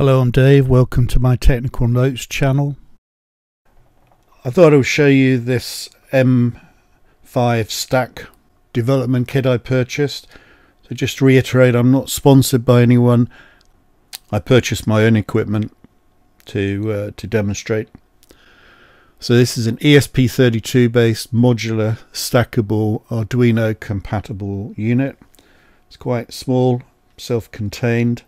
Hello, I'm Dave. Welcome to my Technical Notes channel. I thought I would show you this M5 stack development kit I purchased. So just to reiterate, I'm not sponsored by anyone. I purchased my own equipment to uh, to demonstrate. So this is an ESP32 based modular stackable Arduino compatible unit. It's quite small, self-contained.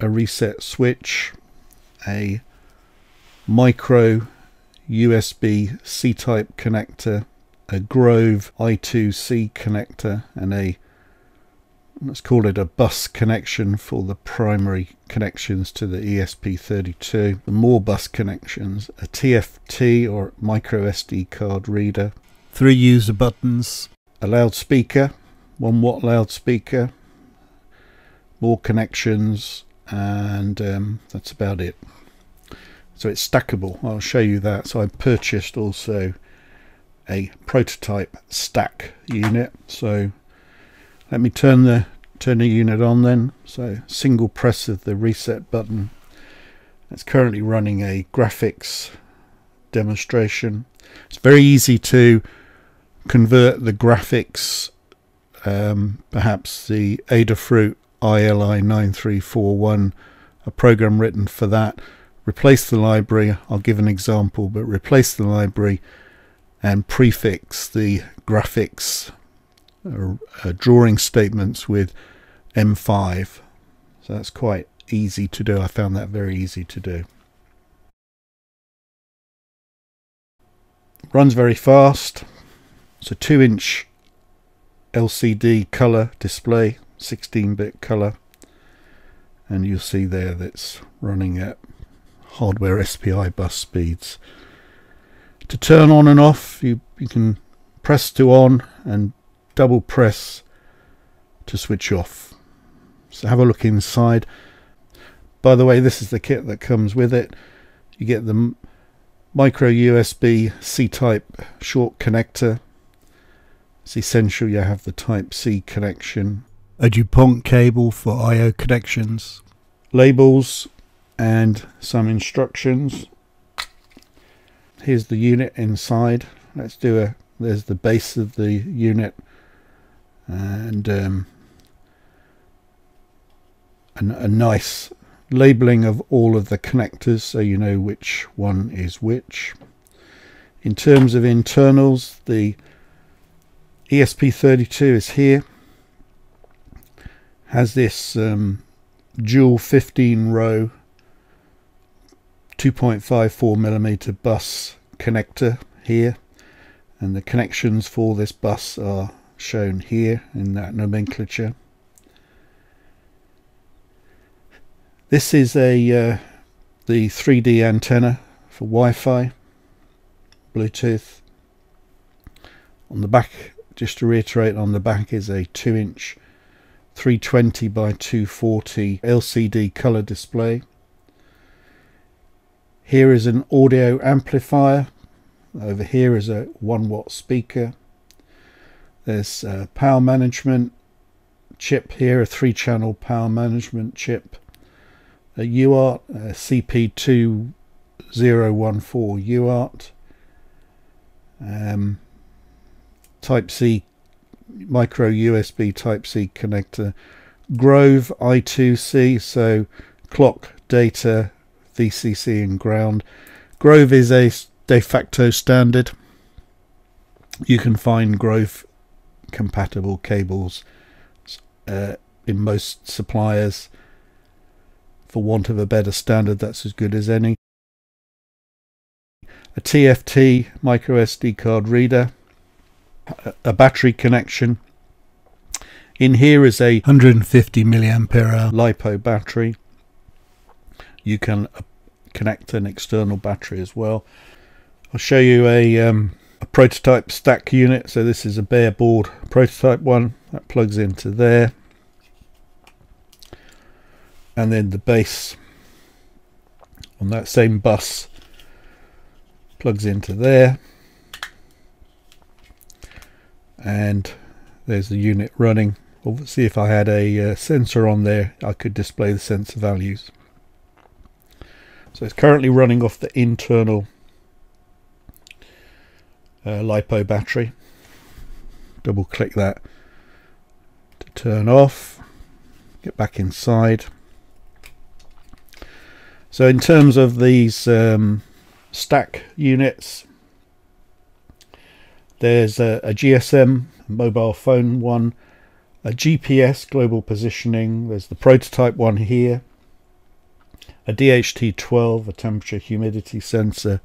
A reset switch, a micro USB C-type connector, a Grove I2C connector and a let's call it a bus connection for the primary connections to the ESP32. The more bus connections, a TFT or micro SD card reader, three user buttons, a loudspeaker, one watt loudspeaker, more connections, and um, that's about it. So it's stackable. I'll show you that. So I purchased also a prototype stack unit. So let me turn the turn the unit on then. So single press of the reset button. It's currently running a graphics demonstration. It's very easy to convert the graphics, um, perhaps the Adafruit ILI 9341, a program written for that. Replace the library, I'll give an example, but replace the library and prefix the graphics uh, uh, drawing statements with M5. So that's quite easy to do. I found that very easy to do. Runs very fast. It's a 2 inch LCD color display, 16 bit color. And you'll see there that's running at hardware SPI bus speeds. To turn on and off, you, you can press to on and double press to switch off. So have a look inside. By the way, this is the kit that comes with it. You get the micro USB C-type short connector. It's essential you have the type C connection. A DuPont cable for I.O. connections. Labels and some instructions here's the unit inside let's do a there's the base of the unit and um, a, a nice labeling of all of the connectors so you know which one is which in terms of internals the ESP32 is here has this um, dual 15 row 2.54 millimeter bus connector here and the connections for this bus are shown here in that nomenclature. This is a uh, the 3D antenna for Wi-Fi, Bluetooth. On the back, just to reiterate, on the back is a 2-inch 320 by 240 LCD color display. Here is an audio amplifier. Over here is a 1 watt speaker. There's a power management chip here, a 3 channel power management chip. A UART, a CP2014 UART. Um, Type C micro USB Type C connector. Grove I2C, so clock data VCC and ground. Grove is a de facto standard. You can find Grove compatible cables uh, in most suppliers. For want of a better standard, that's as good as any. A TFT micro SD card reader, a battery connection. In here is a 150 milliampere hour LiPo battery. You can connect an external battery as well. I'll show you a, um, a prototype stack unit. So this is a bare board prototype one that plugs into there. And then the base on that same bus plugs into there. And there's the unit running Obviously, if I had a uh, sensor on there, I could display the sensor values. So it's currently running off the internal uh, LiPo battery. Double click that to turn off. Get back inside. So in terms of these um, stack units, there's a, a GSM mobile phone one, a GPS global positioning. There's the prototype one here, a DHT12, a temperature humidity sensor,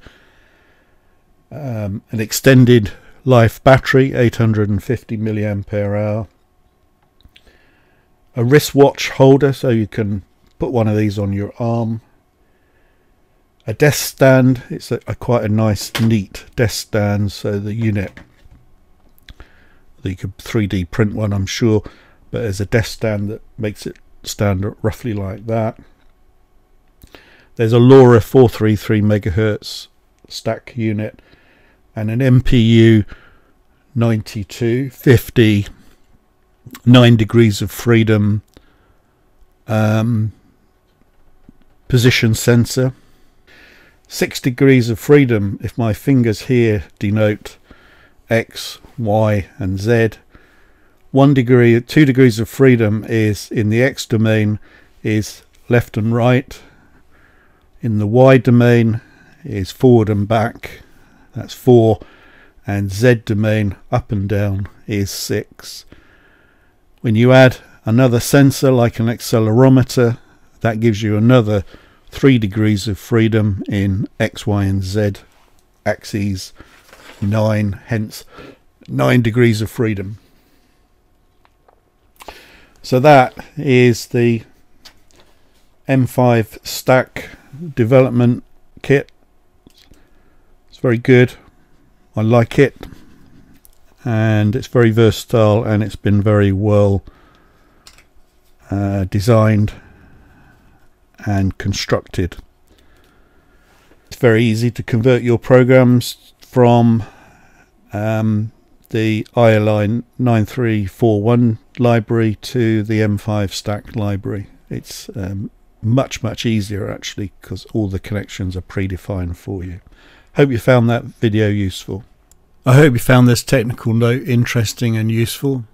um, an extended life battery, 850 milliampere hour, a wristwatch holder so you can put one of these on your arm, a desk stand. It's a, a quite a nice, neat desk stand. So the unit you could 3D print one, I'm sure, but there's a desk stand that makes it stand roughly like that. There's a LoRa 433 megahertz stack unit and an MPU 9250 9 degrees of freedom um, position sensor 6 degrees of freedom if my fingers here denote X, Y and Z. 1 degree, 2 degrees of freedom is in the X domain is left and right. In the Y domain is forward and back. That's 4 and Z domain up and down is 6. When you add another sensor like an accelerometer that gives you another 3 degrees of freedom in X, Y and Z axes 9 hence 9 degrees of freedom. So that is the M5 stack development kit. It's very good. I like it. And it's very versatile and it's been very well uh, designed and constructed. It's very easy to convert your programs from um, the ILI 9341 library to the M5 stack library. It's um, much, much easier actually because all the connections are predefined for you. Hope you found that video useful. I hope you found this technical note interesting and useful.